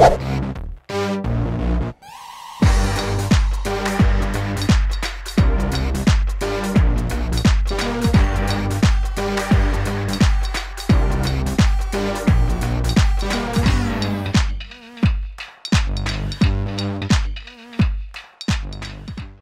you.